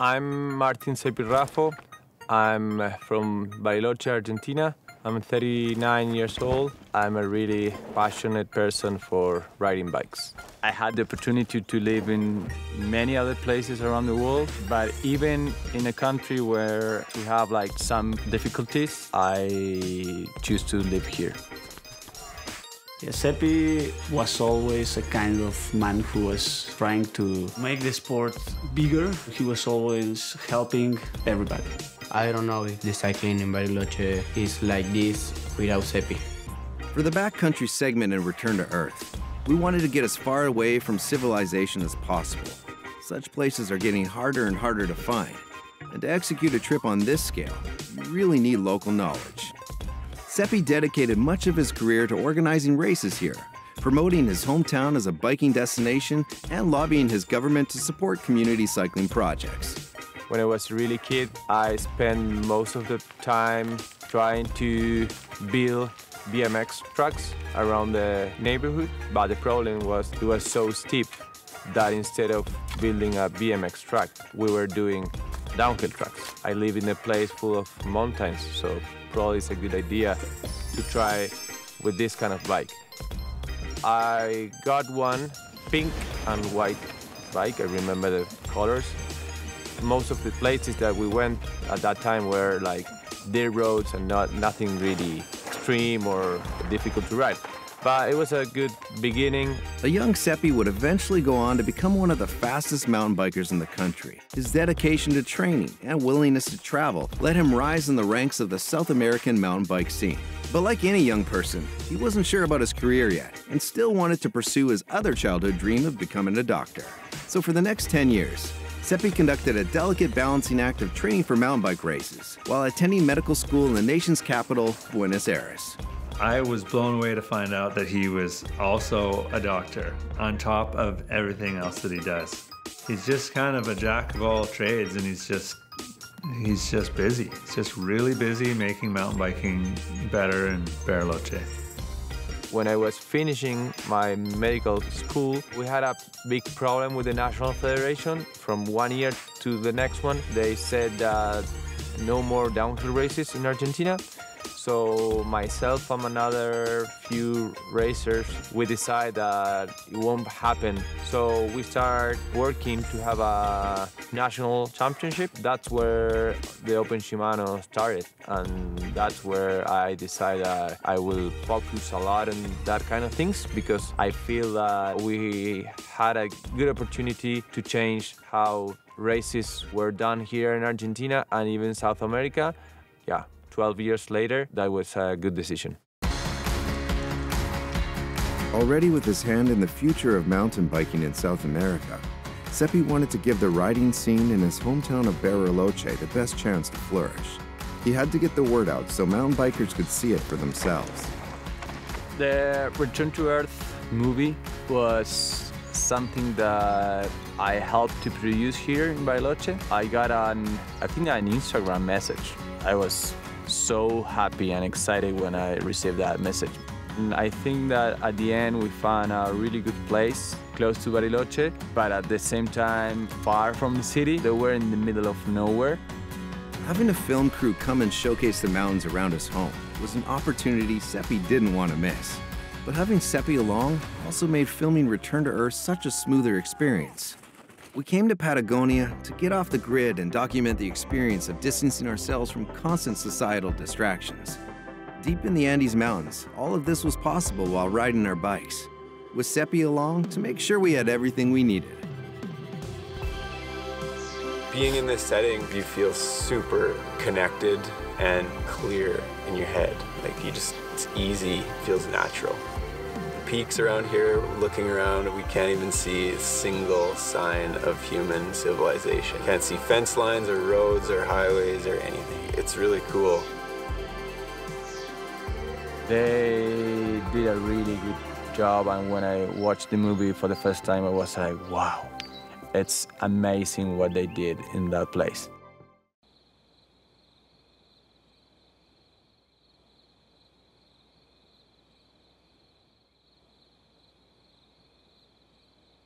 I'm Martin Cepi-Raffa. I'm uh, from Bariloche, Argentina. I'm 39 years old. I'm a really passionate person for riding bikes. I had the opportunity to live in many other places around the world, but even in a country where we have like some difficulties, I choose to live here. Yeah, Cepi was always a kind of man who was trying to make the sport bigger. He was always helping everybody. I don't know if the cycling in Bariloche is like this without Cepi. For the backcountry segment in Return to Earth, we wanted to get as far away from civilization as possible. Such places are getting harder and harder to find. And to execute a trip on this scale, you really need local knowledge. Cepi dedicated much of his career to organizing races here, promoting his hometown as a biking destination, and lobbying his government to support community cycling projects. When I was really kid, I spent most of the time trying to build BMX tracks around the neighborhood, but the problem was it was so steep that instead of building a BMX track, we were doing downhill tracks. I live in a place full of mountains, so probably it's a good idea to try with this kind of bike. I got one pink and white bike. I remember the colors. Most of the places that we went at that time were like dirt roads and not nothing really extreme or difficult to ride. But it was a good beginning. A young Cepi would eventually go on to become one of the fastest mountain bikers in the country. His dedication to training and willingness to travel let him rise in the ranks of the South American mountain bike scene. But like any young person, he wasn't sure about his career yet and still wanted to pursue his other childhood dream of becoming a doctor. So for the next 10 years, Cepi conducted a delicate balancing act of training for mountain bike races while attending medical school in the nation's capital, Buenos Aires. I was blown away to find out that he was also a doctor on top of everything else that he does. He's just kind of a jack of all trades and he's just he's just busy. He's just really busy making mountain biking better in Bariloche. When I was finishing my medical school, we had a big problem with the National Federation. From one year to the next one, they said that no more downhill races in Argentina. So myself and another few racers, we decide that it won't happen. So we start working to have a national championship. That's where the Open Shimano started, and that's where I decided that I will focus a lot on that kind of things because I feel that we had a good opportunity to change how races were done here in Argentina and even South America. Yeah, 12 years later, that was a good decision. Already with his hand in the future of mountain biking in South America, Cepi wanted to give the riding scene in his hometown of Bariloche the best chance to flourish. He had to get the word out so mountain bikers could see it for themselves. The Return to Earth movie was something that I helped to produce here in Bariloche. I got an, I think an Instagram message. I was so happy and excited when I received that message. And I think that at the end we found a really good place close to Bariloche, but at the same time far from the city. They were in the middle of nowhere. Having a film crew come and showcase the mountains around his home was an opportunity Cepi didn't want to miss. But having Cepi along also made filming Return to Earth such a smoother experience. We came to Patagonia to get off the grid and document the experience of distancing ourselves from constant societal distractions. Deep in the Andes Mountains, all of this was possible while riding our bikes, with Cepi along to make sure we had everything we needed. Being in this setting, you feel super connected and clear in your head. Like you just, it's easy, feels natural peaks around here, looking around, we can't even see a single sign of human civilization. Can't see fence lines or roads or highways or anything. It's really cool. They did a really good job, and when I watched the movie for the first time, I was like, wow, it's amazing what they did in that place.